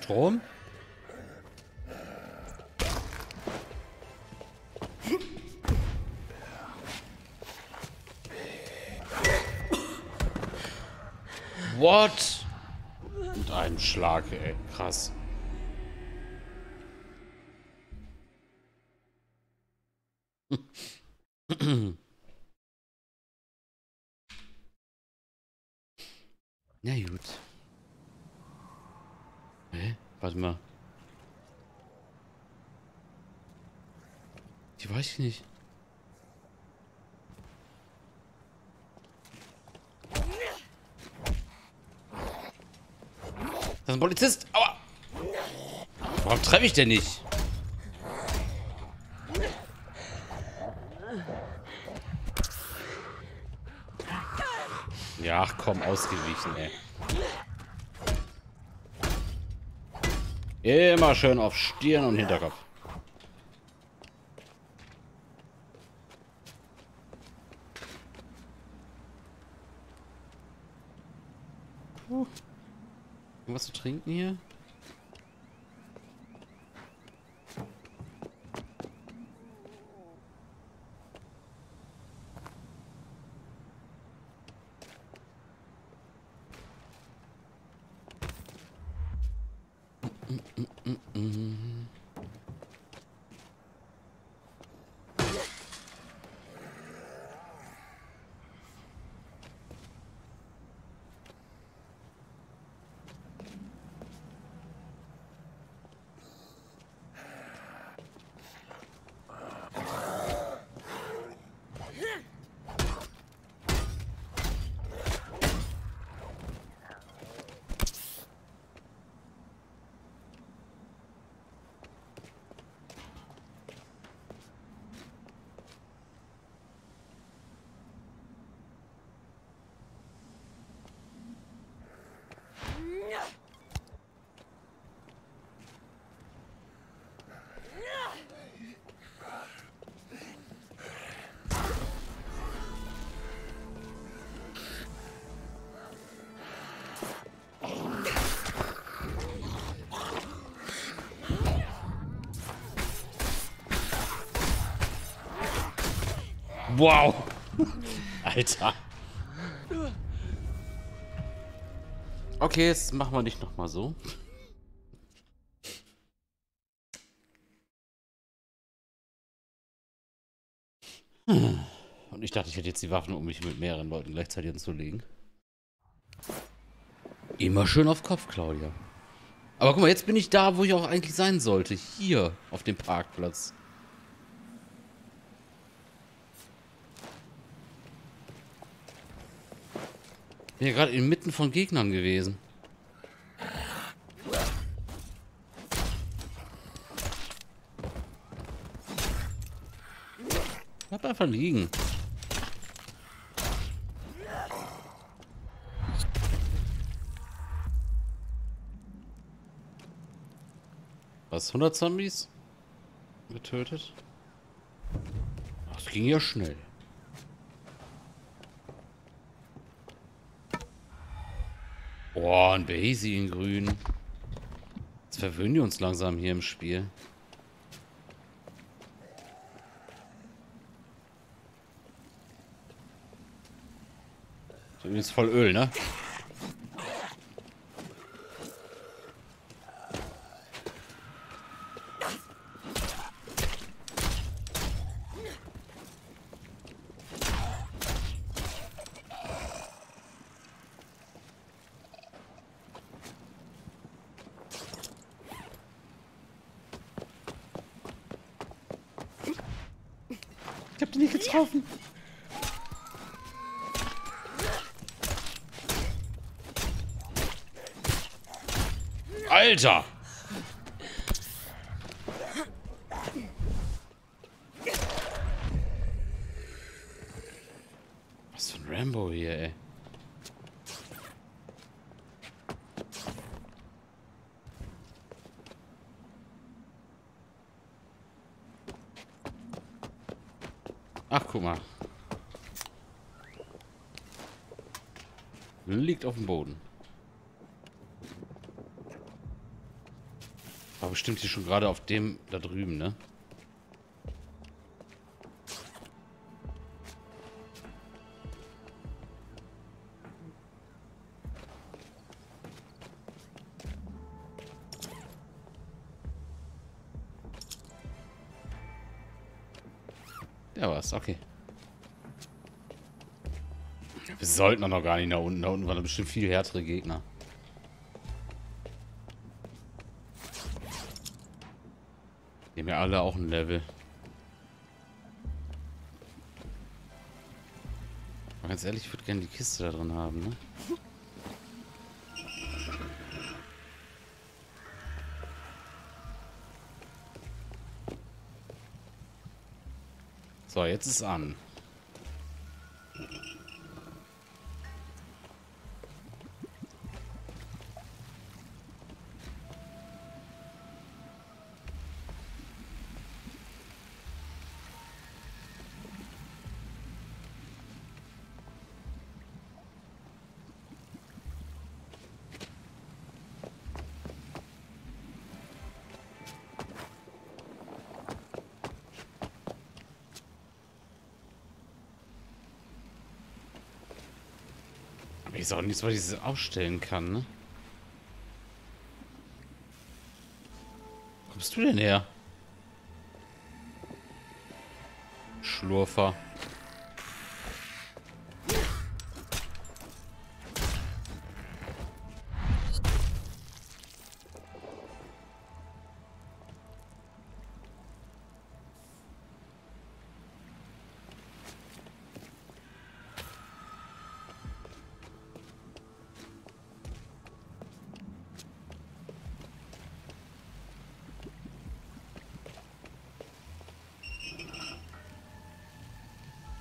Strom? What? Mit einem Schlag, ey. Krass. Na gut. Hä? Warte mal. Die weiß ich nicht. Das ist ein Polizist. Aua. Warum treffe ich denn nicht? Ja, komm, ausgewichen, ey. Immer schön auf Stirn und Hinterkopf. Puh. Was zu trinken hier? Wow. Alter. Okay, jetzt machen wir nicht nochmal so. Und ich dachte, ich hätte jetzt die Waffen, um mich mit mehreren Leuten gleichzeitig anzulegen. Immer schön auf Kopf, Claudia. Aber guck mal, jetzt bin ich da, wo ich auch eigentlich sein sollte. Hier, auf dem Parkplatz. Bin ja gerade inmitten von Gegnern gewesen. Bleib einfach liegen. Was? 100 Zombies? Getötet? Das ging ja schnell. Boah, ein Basie in grün. Jetzt verwöhnen die uns langsam hier im Spiel. So, ist voll Öl, ne? Hab den nicht getroffen. Alter! Was für ein Rambo hier, ey. Ach, guck mal. Liegt auf dem Boden. War bestimmt hier schon gerade auf dem da drüben, ne? Der war's, okay. Wir sollten doch noch gar nicht nach unten. Da unten waren bestimmt viel härtere Gegner. Die haben ja alle auch ein Level. Aber ganz ehrlich, ich würde gerne die Kiste da drin haben, ne? So, jetzt ist an. Aber ist auch nichts, was ich ausstellen kann, ne? Wo kommst du denn her? Schlurfer.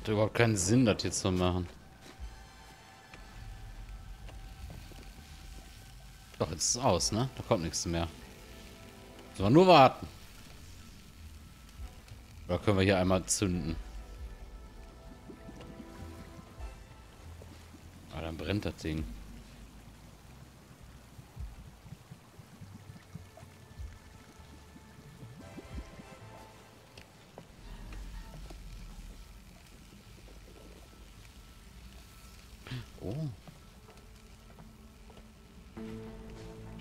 Hat überhaupt keinen Sinn, das jetzt zu machen. Doch, jetzt ist es aus, ne? Da kommt nichts mehr. Sollen wir nur warten. Oder können wir hier einmal zünden? Ah, dann brennt das Ding.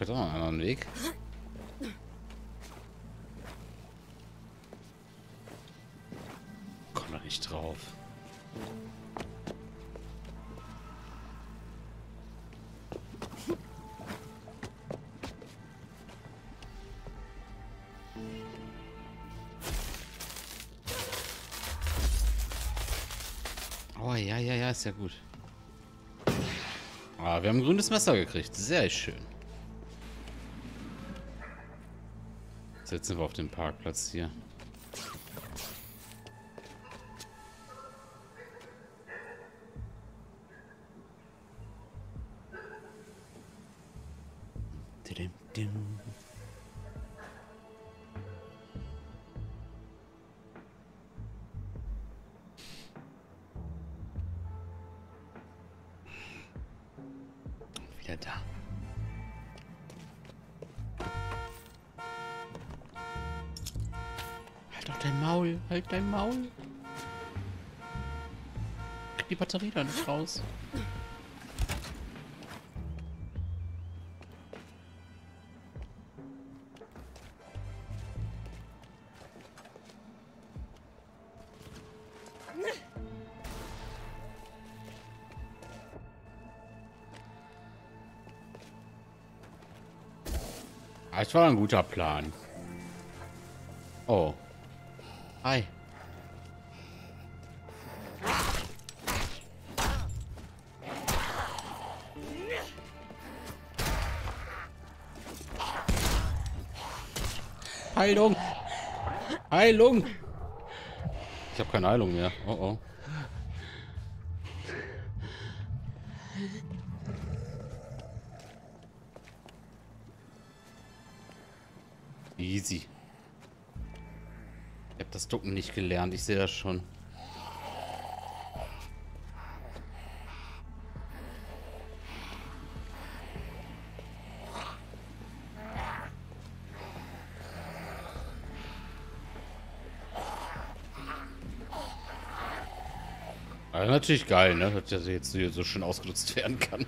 Noch einen anderen Weg. Komm da nicht drauf. Oh, ja, ja, ja, ist ja gut. Ah, wir haben ein grünes Messer gekriegt. Sehr schön. Sind wir auf dem Parkplatz hier. Wieder da. Dein Maul, halt dein Maul. Krieg die Batterie da nicht raus. Ah, Das war ein guter Plan. Oh. Hi. Heilung! Heilung! Ich habe keine Heilung mehr. Oh oh. Easy. Ich hab das Ducken nicht gelernt, ich sehe das schon. Natürlich geil, ne? Dass das jetzt so schön ausgenutzt werden kann.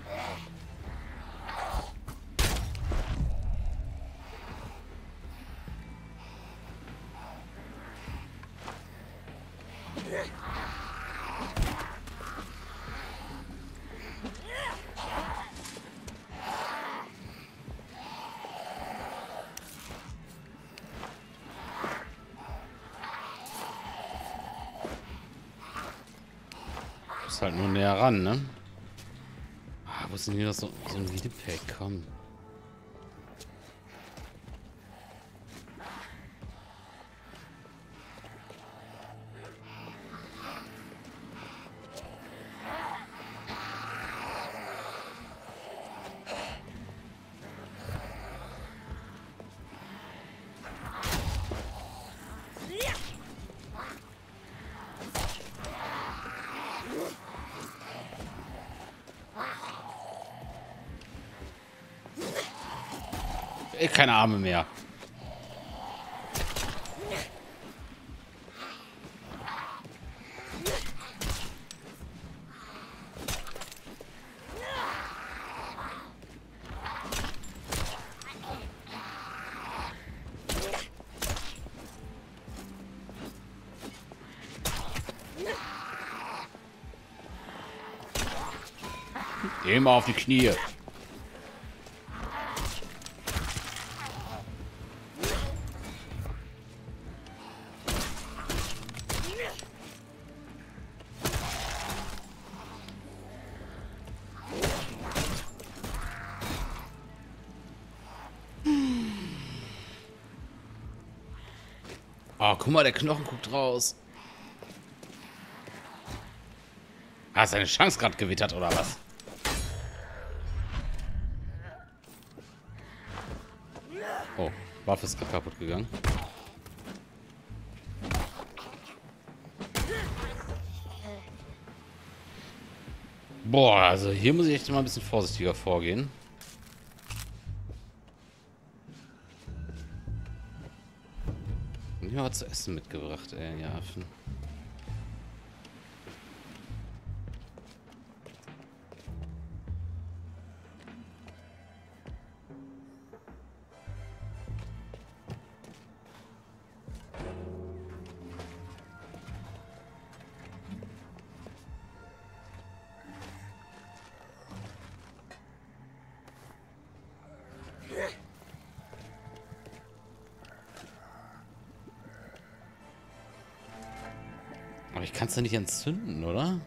Halt nur näher ran, ne? Ah, wo ist denn hier noch so, so ein Videopack? Komm. Keine Arme mehr. Immer auf die Knie. Oh, guck mal, der Knochen guckt raus. Hast eine Chance gerade gewittert, oder was? Oh, Waffe ist gerade kaputt gegangen. Boah, also hier muss ich echt mal ein bisschen vorsichtiger vorgehen. Ja, zu essen mitgebracht, ey, die Affen. Ich kann es ja nicht entzünden, oder?